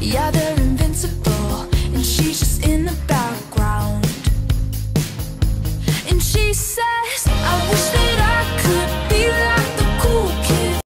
Yeah, they're invincible, and she's just in the background. And she says, I will.